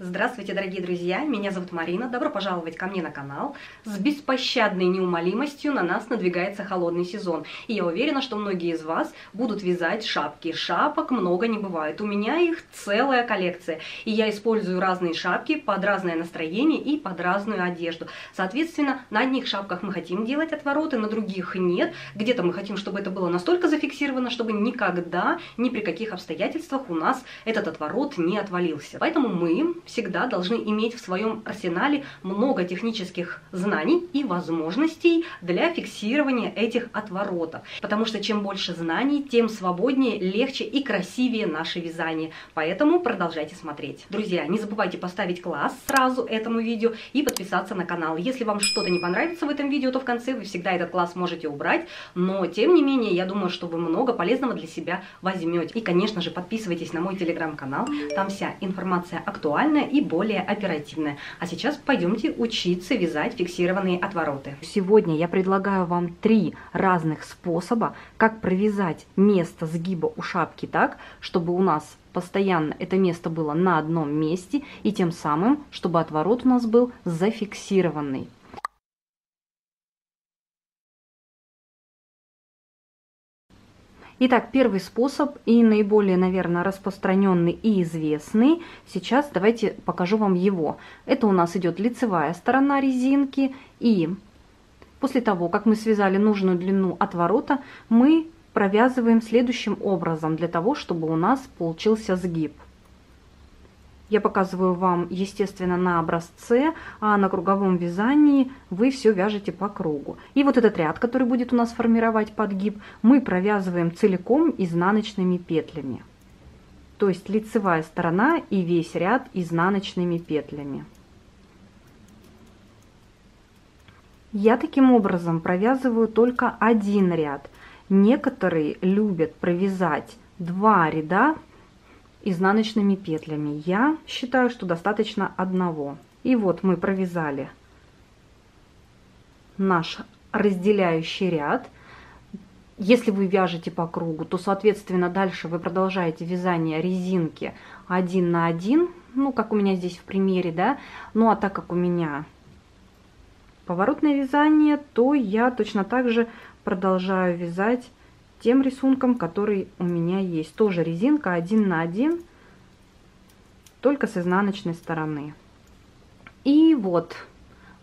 Здравствуйте, дорогие друзья! Меня зовут Марина. Добро пожаловать ко мне на канал. С беспощадной неумолимостью на нас надвигается холодный сезон. И я уверена, что многие из вас будут вязать шапки. Шапок много не бывает. У меня их целая коллекция. И я использую разные шапки под разное настроение и под разную одежду. Соответственно, на одних шапках мы хотим делать отвороты, на других нет. Где-то мы хотим, чтобы это было настолько зафиксировано, чтобы никогда, ни при каких обстоятельствах у нас этот отворот не отвалился. Поэтому мы всегда должны иметь в своем арсенале много технических знаний и возможностей для фиксирования этих отворотов. Потому что чем больше знаний, тем свободнее, легче и красивее наше вязание. Поэтому продолжайте смотреть. Друзья, не забывайте поставить класс сразу этому видео и подписаться на канал. Если вам что-то не понравится в этом видео, то в конце вы всегда этот класс можете убрать. Но, тем не менее, я думаю, что вы много полезного для себя возьмете. И, конечно же, подписывайтесь на мой телеграм-канал. Там вся информация актуальная эффективная и более оперативная. А сейчас пойдемте учиться вязать фиксированные отвороты. Сегодня я предлагаю вам три разных способа, как провязать место сгиба у шапки так, чтобы у нас постоянно это место было на одном месте и тем самым, чтобы отворот у нас был зафиксированный. Итак, первый способ и наиболее, наверное, распространенный и известный. Сейчас давайте покажу вам его. Это у нас идет лицевая сторона резинки. И после того, как мы связали нужную длину отворота, мы провязываем следующим образом, для того, чтобы у нас получился сгиб. Я показываю вам, естественно, на образце, а на круговом вязании вы все вяжете по кругу. И вот этот ряд, который будет у нас формировать подгиб, мы провязываем целиком изнаночными петлями. То есть лицевая сторона и весь ряд изнаночными петлями. Я таким образом провязываю только один ряд. Некоторые любят провязать два ряда изнаночными петлями. Я считаю, что достаточно одного. И вот мы провязали наш разделяющий ряд. Если вы вяжете по кругу, то, соответственно, дальше вы продолжаете вязание резинки один на один, ну, как у меня здесь в примере, да. Ну, а так как у меня поворотное вязание, то я точно так же продолжаю вязать тем рисунком, который у меня есть. Тоже резинка один на один, только с изнаночной стороны. И вот,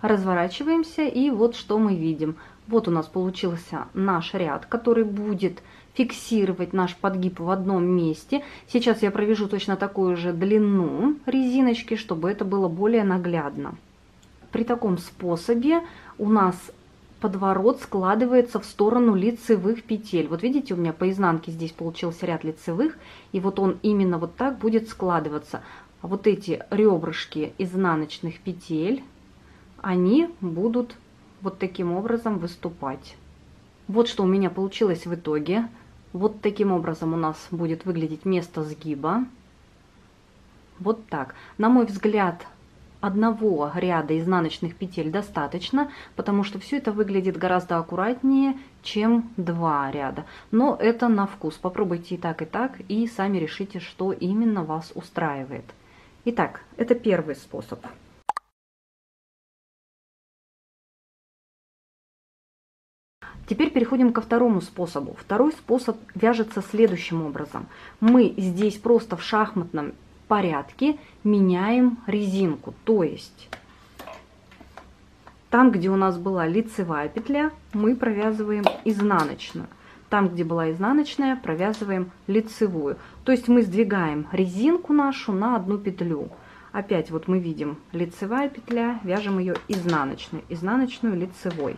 разворачиваемся, и вот что мы видим. Вот у нас получился наш ряд, который будет фиксировать наш подгиб в одном месте. Сейчас я провяжу точно такую же длину резиночки, чтобы это было более наглядно. При таком способе у нас подворот складывается в сторону лицевых петель. Вот видите, у меня по изнанке здесь получился ряд лицевых, и вот он именно вот так будет складываться. А вот эти ребрышки изнаночных петель, они будут вот таким образом выступать. Вот что у меня получилось в итоге. Вот таким образом у нас будет выглядеть место сгиба. Вот так. На мой взгляд, одного ряда изнаночных петель достаточно, потому что все это выглядит гораздо аккуратнее, чем два ряда. Но это на вкус. Попробуйте и так, и так, и сами решите, что именно вас устраивает. Итак, это первый способ. Теперь переходим ко второму способу. Второй способ вяжется следующим образом. Мы здесь просто в шахматном порядке меняем резинку. То есть там, где у нас была лицевая петля, мы провязываем изнаночную. Там, где была изнаночная, провязываем лицевую. То есть мы сдвигаем резинку нашу на одну петлю. Опять вот мы видим лицевая петля, вяжем ее изнаночной, изнаночную лицевой.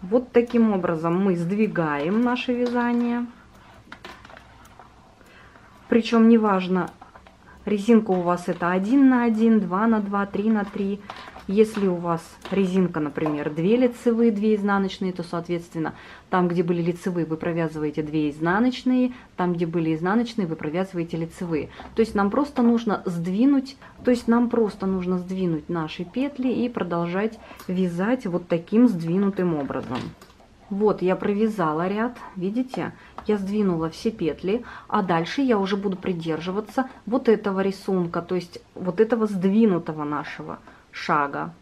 Вот таким образом мы сдвигаем наше вязание. Причем неважно, резинка у вас это 1 на 1, 2 на 2, 3 на 3. Если у вас резинка, например, 2 лицевые, 2 изнаночные, то, соответственно, там, где были лицевые, вы провязываете 2 изнаночные, там, где были изнаночные, вы провязываете лицевые. То есть нам просто нужно сдвинуть, то есть нам просто нужно сдвинуть наши петли и продолжать вязать вот таким сдвинутым образом. Вот, я провязала ряд, видите? я сдвинула все петли, а дальше я уже буду придерживаться вот этого рисунка, то есть вот этого сдвинутого нашего шага.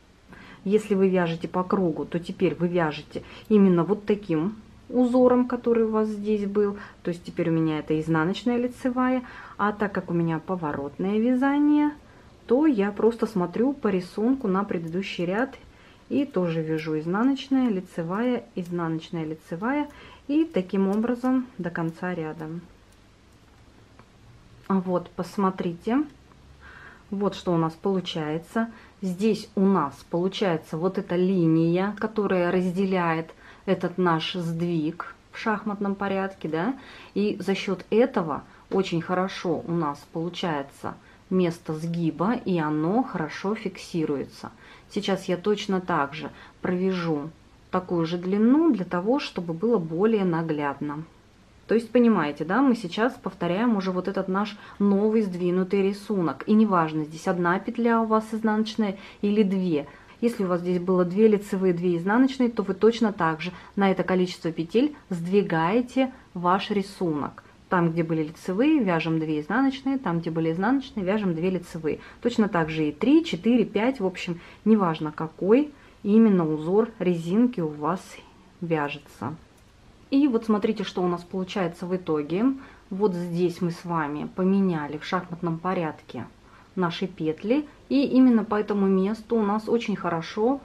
Если вы вяжете по кругу, то теперь вы вяжете именно вот таким узором, который у вас здесь был. То есть теперь у меня это изнаночная лицевая. А так как у меня поворотное вязание, то я просто смотрю по рисунку на предыдущий ряд и тоже вяжу изнаночная, лицевая, изнаночная, лицевая и таким образом до конца ряда. Вот, посмотрите, вот что у нас получается. Здесь у нас получается вот эта линия, которая разделяет этот наш сдвиг в шахматном порядке, да, и за счет этого очень хорошо у нас получается место сгиба, и оно хорошо фиксируется. Сейчас я точно так же провяжу такую же длину для того, чтобы было более наглядно. То есть, понимаете, да, мы сейчас повторяем уже вот этот наш новый сдвинутый рисунок. И неважно, здесь одна петля у вас изнаночная или две. Если у вас здесь было две лицевые, две изнаночные, то вы точно так же на это количество петель сдвигаете ваш рисунок. Там, где были лицевые, вяжем 2 изнаночные, там, где были изнаночные, вяжем 2 лицевые. Точно так же и 3, 4, 5, в общем, неважно какой именно узор резинки у вас вяжется. И вот смотрите, что у нас получается в итоге. Вот здесь мы с вами поменяли в шахматном порядке наши петли. И именно по этому месту у нас очень хорошо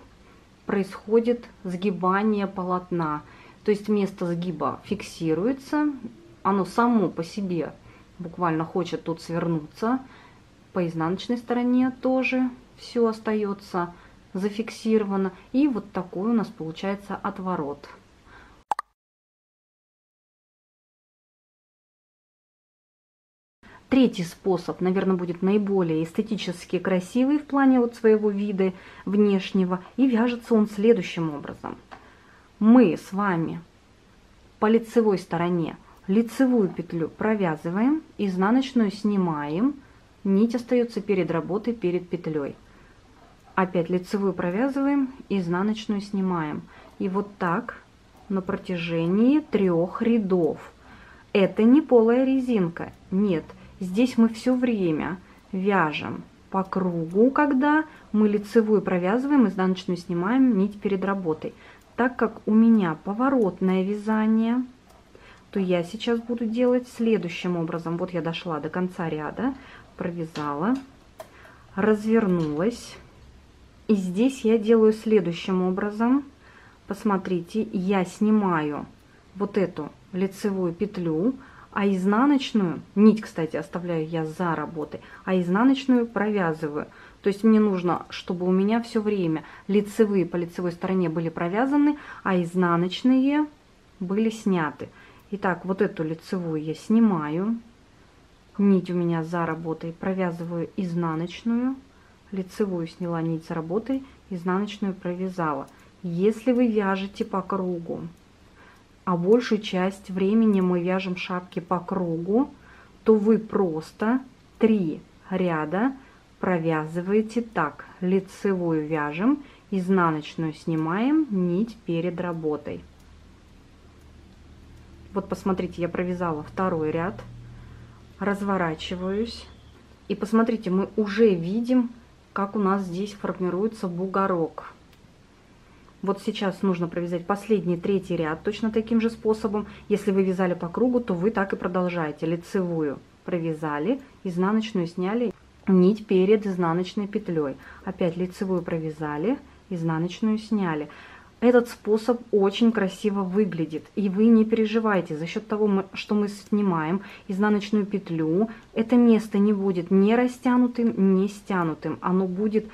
происходит сгибание полотна. То есть место сгиба фиксируется, оно само по себе буквально хочет тут свернуться. По изнаночной стороне тоже все остается зафиксировано. И вот такой у нас получается отворот. Третий способ, наверное, будет наиболее эстетически красивый в плане вот своего вида внешнего. И вяжется он следующим образом. Мы с вами по лицевой стороне лицевую петлю провязываем, изнаночную снимаем, нить остается перед работой, перед петлей. Опять лицевую провязываем, изнаночную снимаем. И вот так на протяжении трех рядов. Это не полая резинка, нет. Здесь мы все время вяжем по кругу, когда мы лицевую провязываем, изнаночную снимаем, нить перед работой. Так как у меня поворотное вязание – то я сейчас буду делать следующим образом. Вот я дошла до конца ряда, провязала, развернулась. И здесь я делаю следующим образом. Посмотрите, я снимаю вот эту лицевую петлю, а изнаночную, нить, кстати, оставляю я за работой, а изнаночную провязываю. То есть мне нужно, чтобы у меня все время лицевые по лицевой стороне были провязаны, а изнаночные были сняты. Итак, вот эту лицевую я снимаю. Нить у меня за работой. Провязываю изнаночную. Лицевую сняла нить за работой. Изнаночную провязала. Если вы вяжете по кругу, а большую часть времени мы вяжем шапки по кругу, то вы просто три ряда провязываете так. Лицевую вяжем, изнаночную снимаем, нить перед работой. Вот посмотрите, я провязала второй ряд, разворачиваюсь. И посмотрите, мы уже видим, как у нас здесь формируется бугорок. Вот сейчас нужно провязать последний третий ряд точно таким же способом. Если вы вязали по кругу, то вы так и продолжаете. Лицевую провязали, изнаночную сняли, нить перед изнаночной петлей. Опять лицевую провязали, изнаночную сняли. Этот способ очень красиво выглядит, и вы не переживайте, за счет того, что мы снимаем изнаночную петлю, это место не будет ни растянутым, ни стянутым, оно будет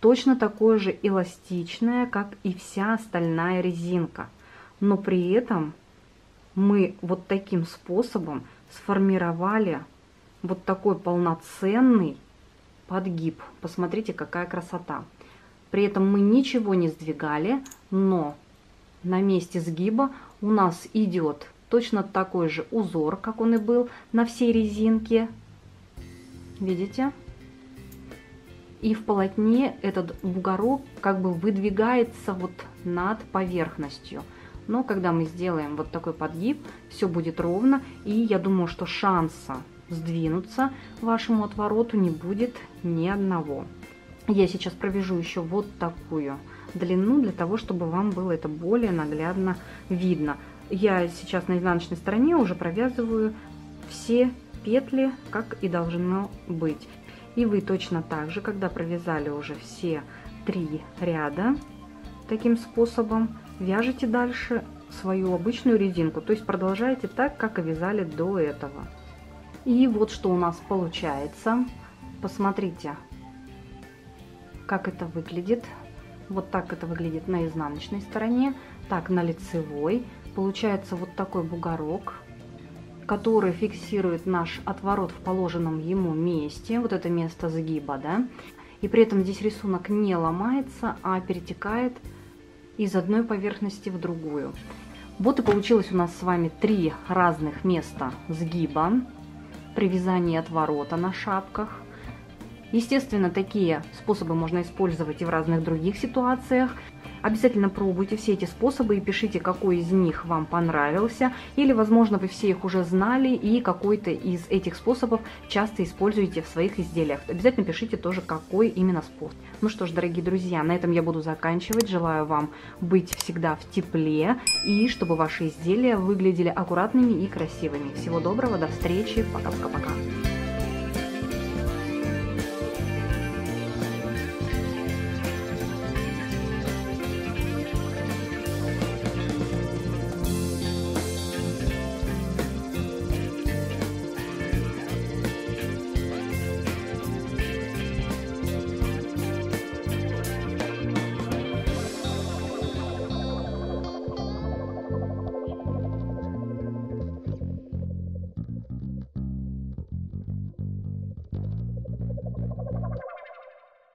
точно такое же эластичное, как и вся остальная резинка. Но при этом мы вот таким способом сформировали вот такой полноценный подгиб. Посмотрите, какая красота. При этом мы ничего не сдвигали, но на месте сгиба у нас идет точно такой же узор, как он и был на всей резинке. Видите? И в полотне этот бугорок как бы выдвигается вот над поверхностью. Но когда мы сделаем вот такой подгиб, все будет ровно, и я думаю, что шанса сдвинуться вашему отвороту не будет ни одного. Я сейчас провяжу еще вот такую длину, для того, чтобы вам было это более наглядно видно. Я сейчас на изнаночной стороне уже провязываю все петли, как и должно быть. И вы точно так же, когда провязали уже все три ряда, таким способом вяжете дальше свою обычную резинку, то есть продолжаете так, как и вязали до этого. И вот что у нас получается. Посмотрите, как это выглядит. Вот так это выглядит на изнаночной стороне, так на лицевой. Получается вот такой бугорок, который фиксирует наш отворот в положенном ему месте, вот это место сгиба, да. И при этом здесь рисунок не ломается, а перетекает из одной поверхности в другую. Вот и получилось у нас с вами три разных места сгиба при вязании отворота на шапках. Естественно, такие способы можно использовать и в разных других ситуациях. Обязательно пробуйте все эти способы и пишите, какой из них вам понравился. Или, возможно, вы все их уже знали и какой-то из этих способов часто используете в своих изделиях. Обязательно пишите тоже, какой именно способ. Ну что ж, дорогие друзья, на этом я буду заканчивать. Желаю вам быть всегда в тепле и чтобы ваши изделия выглядели аккуратными и красивыми. Всего доброго, до встречи, пока-пока-пока.